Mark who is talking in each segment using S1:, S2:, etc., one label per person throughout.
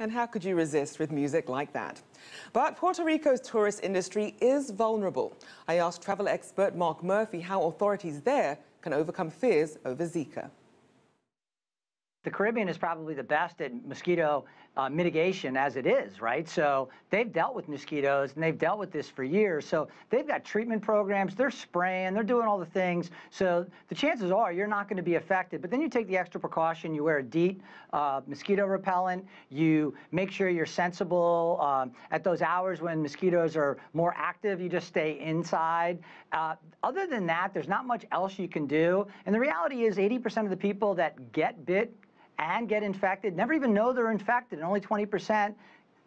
S1: And how could you resist with music like that? But Puerto Rico's tourist industry is vulnerable. I asked travel expert Mark Murphy how authorities there can overcome fears over Zika.
S2: The Caribbean is probably the best at mosquito uh, mitigation as it is, right? So they've dealt with mosquitoes and they've dealt with this for years. So they've got treatment programs, they're spraying, they're doing all the things. So the chances are you're not going to be affected. But then you take the extra precaution, you wear a DEET uh, mosquito repellent, you make sure you're sensible um, at those hours when mosquitoes are more active, you just stay inside. Uh, other than that, there's not much else you can do. And the reality is 80% of the people that get bit and get infected, never even know they're infected, and only 20%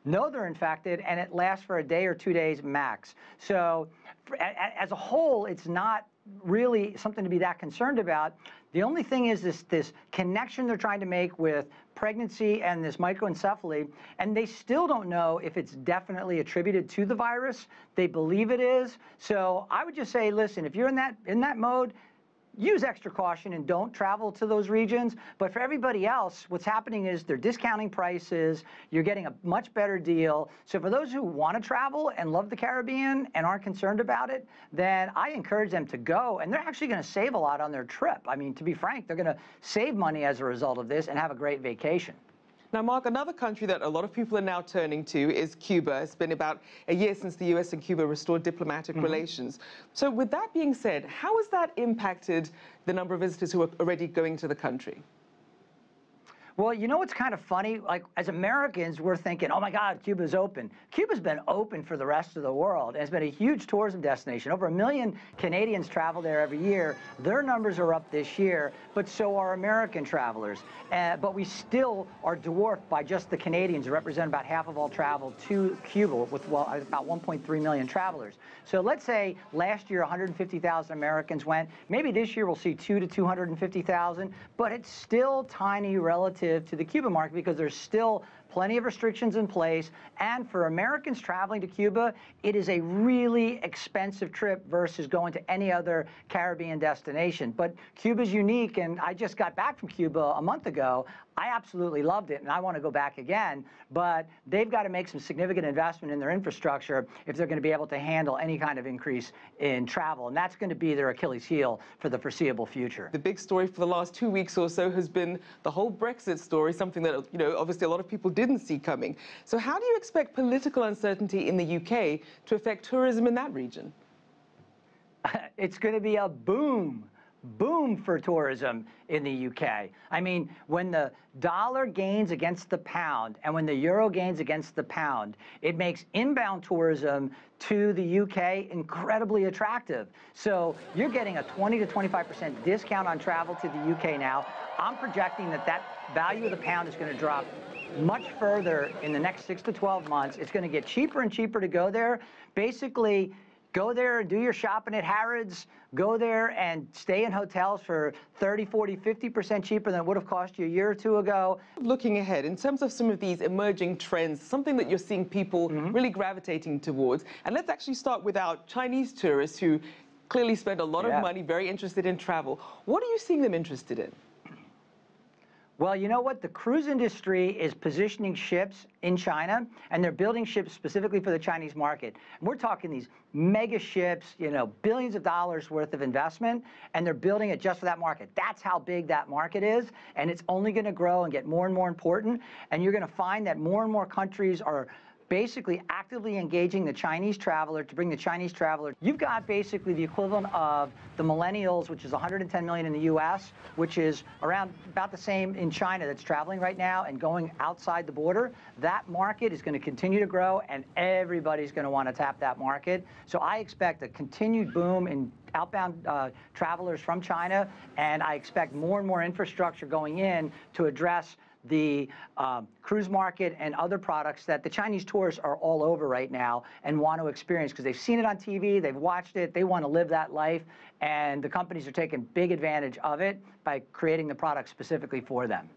S2: know they're infected, and it lasts for a day or two days max. So as a whole, it's not really something to be that concerned about. The only thing is this, this connection they're trying to make with pregnancy and this microencephaly, and they still don't know if it's definitely attributed to the virus. They believe it is. So I would just say, listen, if you're in that in that mode, use extra caution and don't travel to those regions. But for everybody else, what's happening is they're discounting prices. You're getting a much better deal. So for those who want to travel and love the Caribbean and aren't concerned about it, then I encourage them to go. And they're actually going to save a lot on their trip. I mean, to be frank, they're going to save money as a result of this and have a great vacation.
S1: Now, Mark, another country that a lot of people are now turning to is Cuba. It's been about a year since the US and Cuba restored diplomatic mm -hmm. relations. So with that being said, how has that impacted the number of visitors who are already going to the country?
S2: Well, you know what's kind of funny? Like, as Americans, we're thinking, oh my God, Cuba's open. Cuba's been open for the rest of the world, and it's been a huge tourism destination. Over a million Canadians travel there every year. Their numbers are up this year, but so are American travelers. Uh, but we still are dwarfed by just the Canadians, who represent about half of all travel to Cuba, with well, about 1.3 million travelers. So let's say last year 150,000 Americans went. Maybe this year we'll see two to 250,000, but it's still tiny relative to the Cuban market because there's still plenty of restrictions in place. And for Americans traveling to Cuba, it is a really expensive trip versus going to any other Caribbean destination. But Cuba's unique, and I just got back from Cuba a month ago. I absolutely loved it, and I want to go back again. But they've got to make some significant investment in their infrastructure if they're going to be able to handle any kind of increase in travel. And that's going to be their Achilles heel for the foreseeable future.
S1: The big story for the last two weeks or so has been the whole Brexit story, something that, you know, obviously a lot of people didn't see coming. So how do you expect political uncertainty in the UK to affect tourism in that region?
S2: it's going to be a boom boom for tourism in the UK. I mean, when the dollar gains against the pound and when the euro gains against the pound, it makes inbound tourism to the UK incredibly attractive. So you're getting a 20 to 25% discount on travel to the UK now. I'm projecting that that value of the pound is going to drop much further in the next six to 12 months. It's going to get cheaper and cheaper to go there. Basically, Go there and do your shopping at Harrods. Go there and stay in hotels for 30, 40, 50% cheaper than it would have cost you a year or two ago.
S1: Looking ahead, in terms of some of these emerging trends, something that you're seeing people mm -hmm. really gravitating towards, and let's actually start with our Chinese tourists who clearly spend a lot yeah. of money, very interested in travel. What are you seeing them interested in?
S2: Well, you know what? The cruise industry is positioning ships in China, and they're building ships specifically for the Chinese market. And we're talking these mega ships, you know, billions of dollars worth of investment, and they're building it just for that market. That's how big that market is, and it's only going to grow and get more and more important. And you're going to find that more and more countries are basically actively engaging the Chinese traveler to bring the Chinese traveler. You've got basically the equivalent of the millennials, which is 110 million in the U.S., which is around about the same in China that's traveling right now and going outside the border. That market is going to continue to grow, and everybody's going to want to tap that market. So I expect a continued boom in outbound uh, travelers from China, and I expect more and more infrastructure going in to address the uh, cruise market and other products that the Chinese tourists are all over right now and want to experience because they've seen it on TV, they've watched it, they want to live that life, and the companies are taking big advantage of it by creating the product specifically for them.